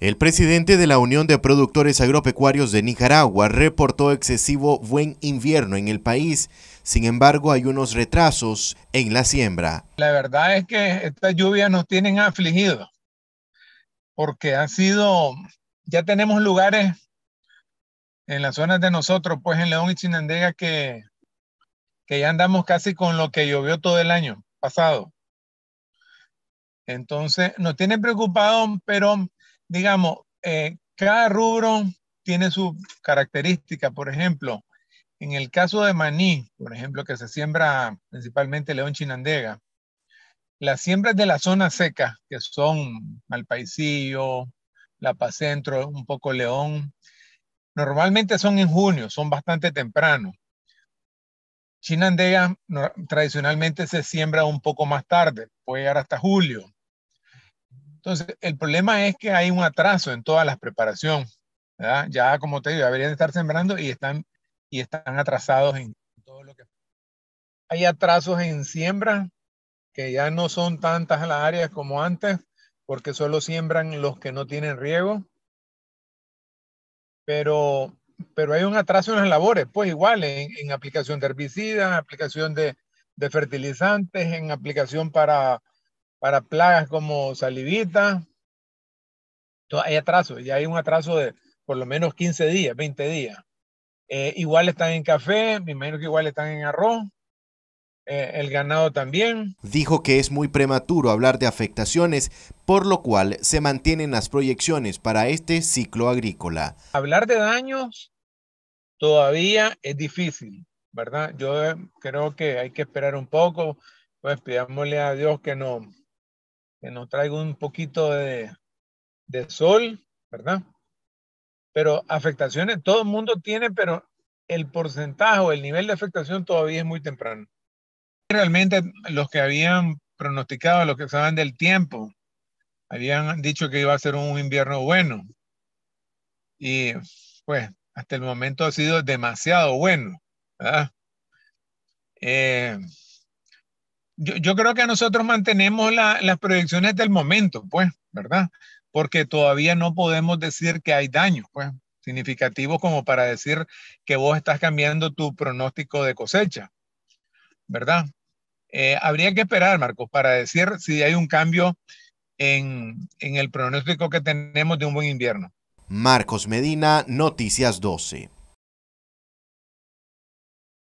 El presidente de la Unión de Productores Agropecuarios de Nicaragua reportó excesivo buen invierno en el país. Sin embargo, hay unos retrasos en la siembra. La verdad es que estas lluvias nos tienen afligidos porque ha sido, ya tenemos lugares en las zonas de nosotros, pues en León y Chinandega, que, que ya andamos casi con lo que llovió todo el año pasado. Entonces, nos tiene preocupado, pero digamos, eh, cada rubro tiene su característica. Por ejemplo, en el caso de maní, por ejemplo, que se siembra principalmente León Chinandega, las siembras de la zona seca, que son Malpaisillo, La Paz Centro, un poco León, normalmente son en junio, son bastante temprano. Chinandega tradicionalmente se siembra un poco más tarde, puede llegar hasta julio. Entonces, el problema es que hay un atraso en todas las preparaciones. Ya, como te digo, deberían estar sembrando y están, y están atrasados en todo lo que... Hay atrasos en siembra, que ya no son tantas las áreas como antes, porque solo siembran los que no tienen riego. Pero, pero hay un atraso en las labores, pues igual, en, aplicación de herbicidas, aplicación de fertilizantes, en aplicación para para plagas como salivita. Hay atraso, ya hay un atraso de por lo menos 15 días, 20 días. Eh, igual están en café, me imagino que igual están en arroz. Eh, el ganado también. Dijo que es muy prematuro hablar de afectaciones, por lo cual se mantienen las proyecciones para este ciclo agrícola. Hablar de daños todavía es difícil, ¿verdad? Yo creo que hay que esperar un poco, pues pidámosle a Dios que no, que nos traiga un poquito de, sol, ¿verdad? Pero afectaciones todo el mundo tiene, pero el porcentaje o el nivel de afectación todavía es muy temprano. Realmente los que habían pronosticado, los que saben del tiempo, habían dicho que iba a ser un invierno bueno. Y pues hasta el momento ha sido demasiado bueno. ¿verdad? Eh, yo, creo que nosotros mantenemos las proyecciones del momento, pues, ¿verdad? Porque todavía no podemos decir que hay daños, pues, significativos como para decir que vos estás cambiando tu pronóstico de cosecha, ¿verdad? Eh, habría que esperar, Marcos, para decir si hay un cambio en, en el pronóstico que tenemos de un buen invierno. Marcos Medina, Noticias 12.